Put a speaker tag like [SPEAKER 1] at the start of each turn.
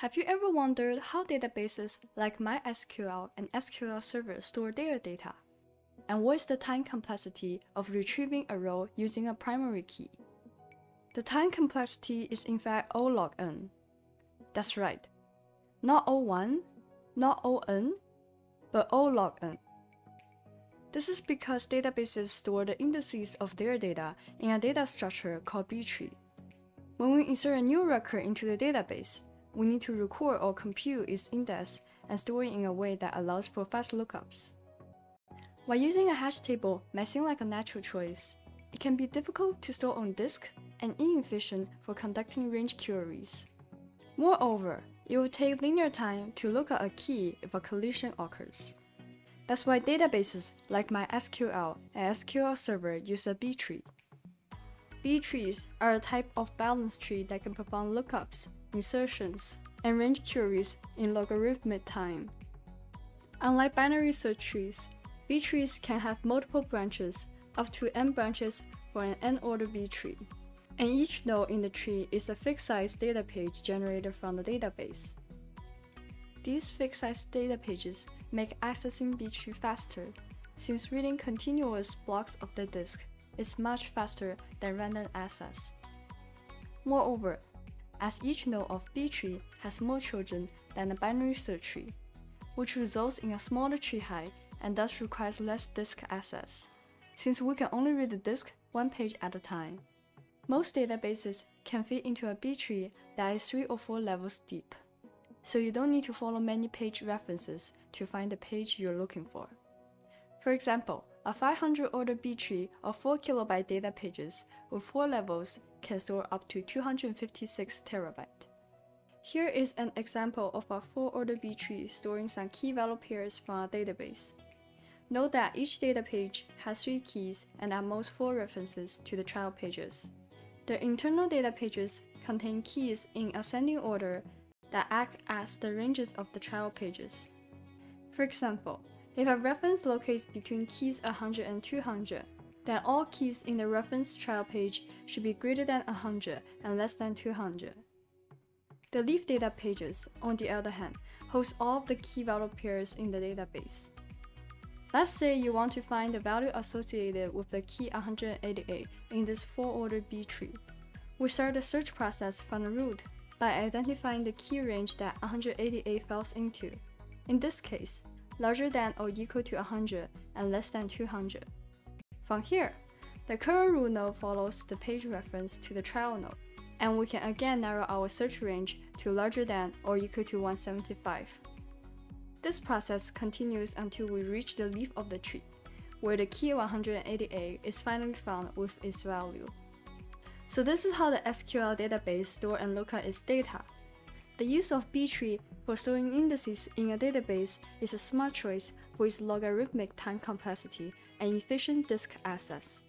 [SPEAKER 1] Have you ever wondered how databases like MySQL and SQL Server store their data? And what is the time complexity of retrieving a row using a primary key? The time complexity is in fact O log n. That's right. Not O1, not ON, but O log n. This is because databases store the indices of their data in a data structure called B tree. When we insert a new record into the database, we need to record or compute its index and store it in a way that allows for fast lookups. While using a hash table may seem like a natural choice, it can be difficult to store on disk and inefficient for conducting range queries. Moreover, it will take linear time to look at a key if a collision occurs. That's why databases like MySQL and SQL Server use a B tree. B trees are a type of balance tree that can perform lookups insertions, and range queries in logarithmic time. Unlike binary search trees, B trees can have multiple branches, up to n branches for an n-order B tree, and each node in the tree is a fixed-size data page generated from the database. These fixed-size data pages make accessing B tree faster, since reading continuous blocks of the disk is much faster than random access. Moreover, as each node of B tree has more children than a binary search tree, which results in a smaller tree height and thus requires less disk access, since we can only read the disk one page at a time. Most databases can fit into a B tree that is 3 or 4 levels deep, so you don't need to follow many page references to find the page you're looking for. For example, a 500 order B tree of 4 kilobyte data pages with 4 levels can store up to 256 terabyte. Here is an example of a 4 order B tree storing some key value pairs from a database. Note that each data page has 3 keys and at most 4 references to the child pages. The internal data pages contain keys in ascending order that act as the ranges of the child pages. For example, if a reference locates between keys 100 and 200, then all keys in the reference child page should be greater than 100 and less than 200. The leaf data pages, on the other hand, host all of the key value pairs in the database. Let's say you want to find the value associated with the key 188 in this 4-order B tree. We start the search process from the root by identifying the key range that 188 falls into. In this case, larger than or equal to 100 and less than 200. From here, the current root node follows the page reference to the trial node, and we can again narrow our search range to larger than or equal to 175. This process continues until we reach the leaf of the tree, where the key 188 is finally found with its value. So this is how the SQL database store and look at its data. The use of B-tree for storing indices in a database is a smart choice for its logarithmic time complexity and efficient disk access.